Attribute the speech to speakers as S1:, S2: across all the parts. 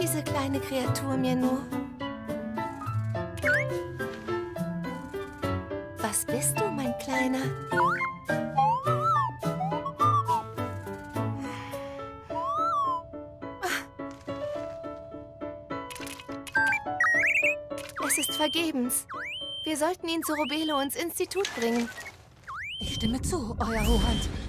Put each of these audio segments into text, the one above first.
S1: Folgt diese kleine Kreatur mir nur? Was bist du, mein Kleiner? Es ist vergebens. Wir sollten ihn zu Robelo ins Institut bringen.
S2: Ich stimme zu, Euer Hoheit.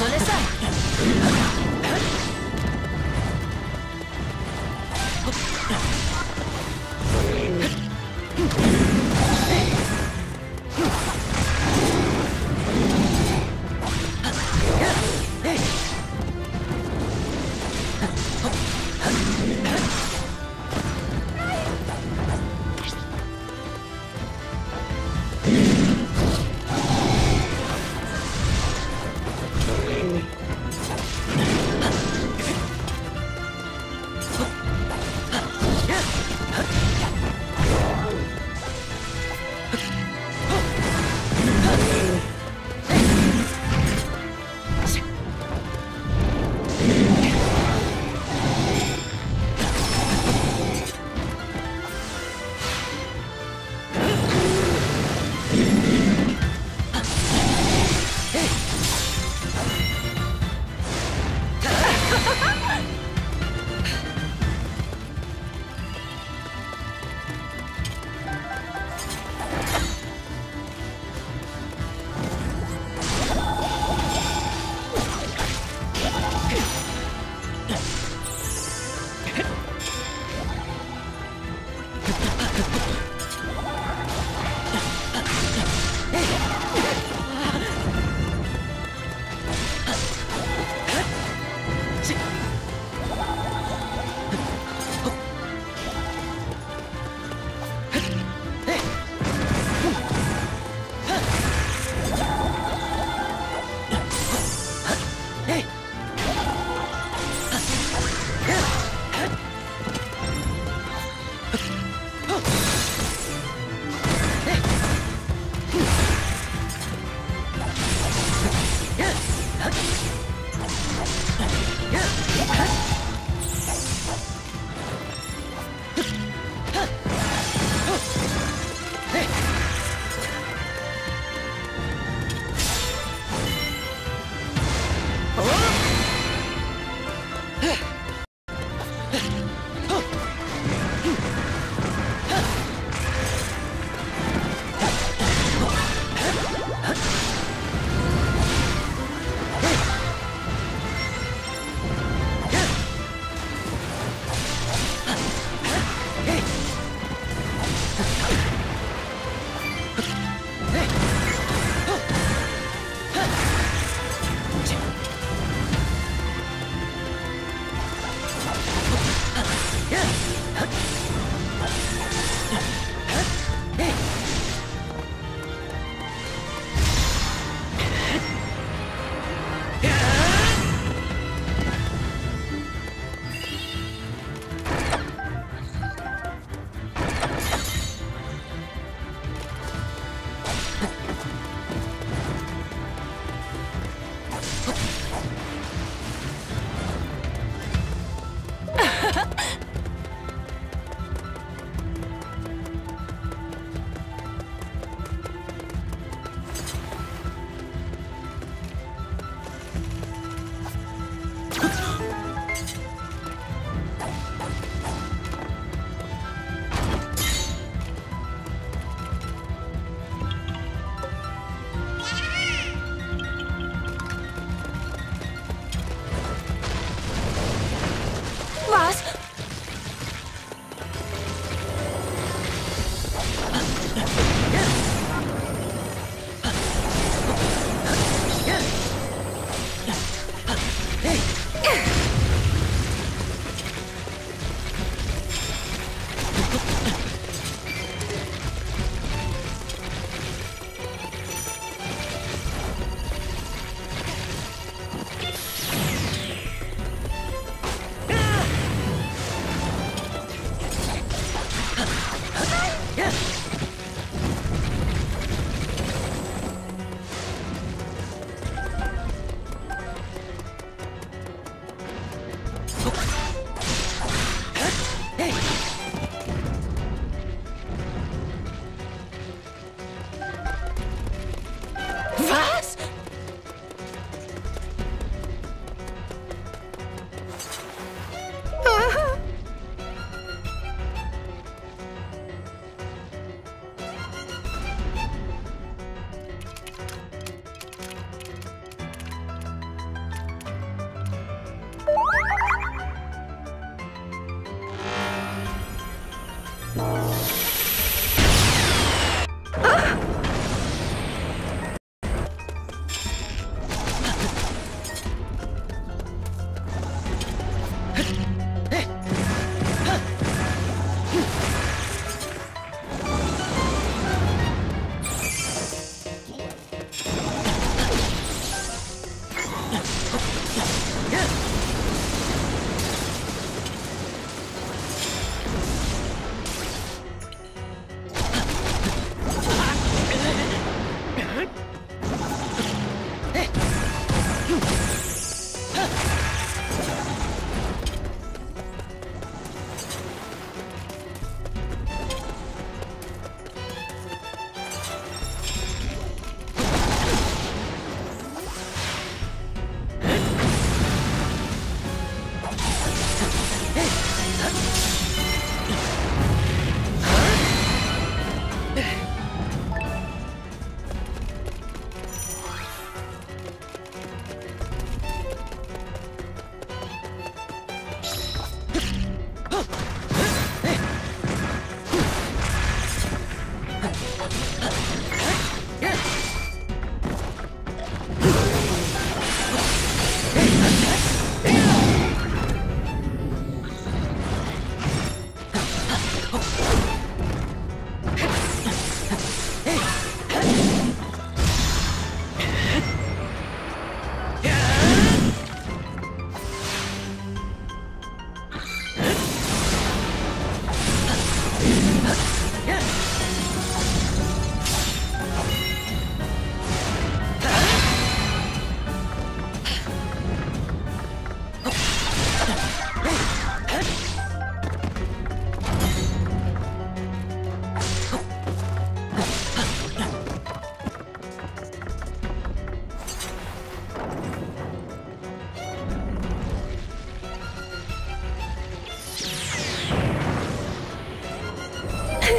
S2: 望ねさ。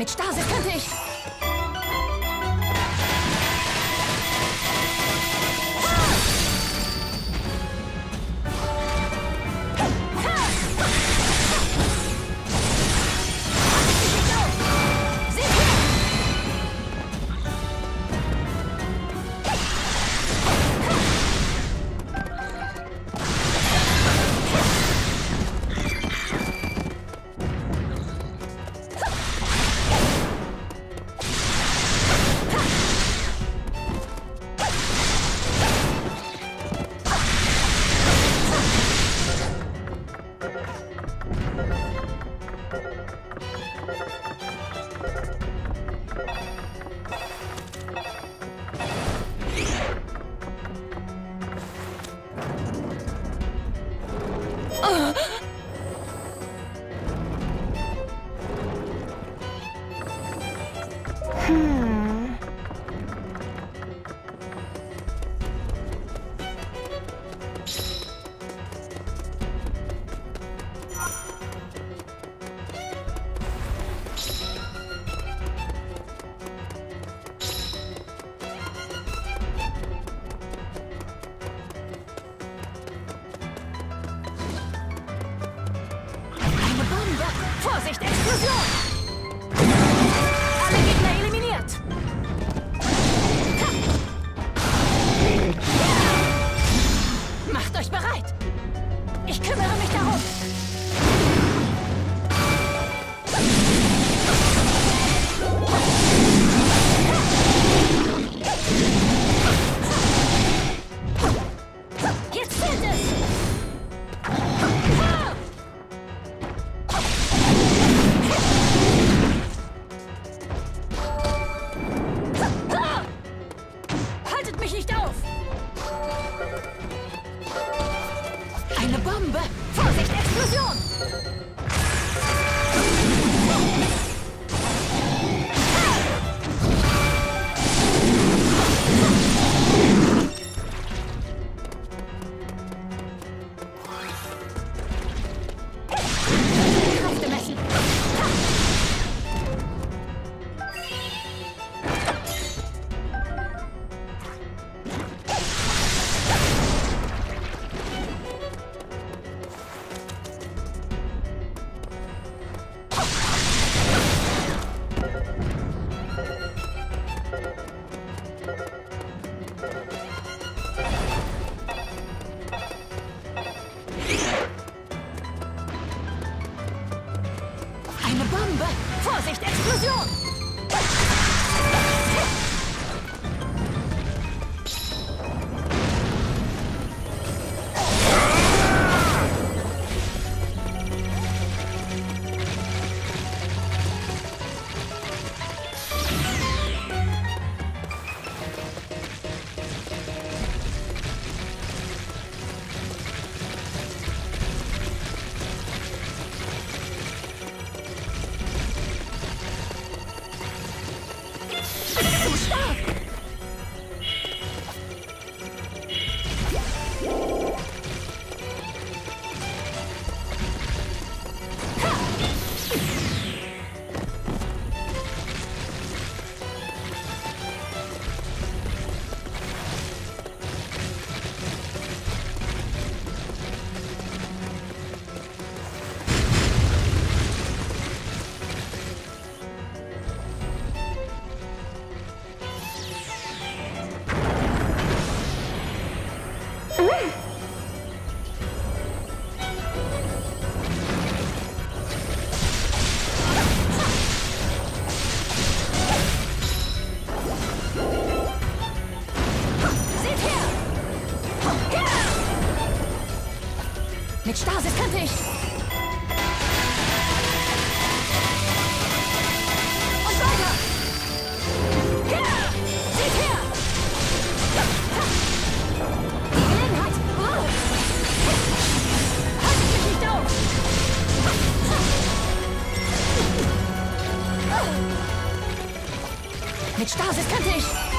S2: Mit Stasis könnte ich... Eine Bodenwaffe! Vorsicht, Explosion! Mit Stasis könnte ich...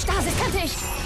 S2: Stasis könnte ich...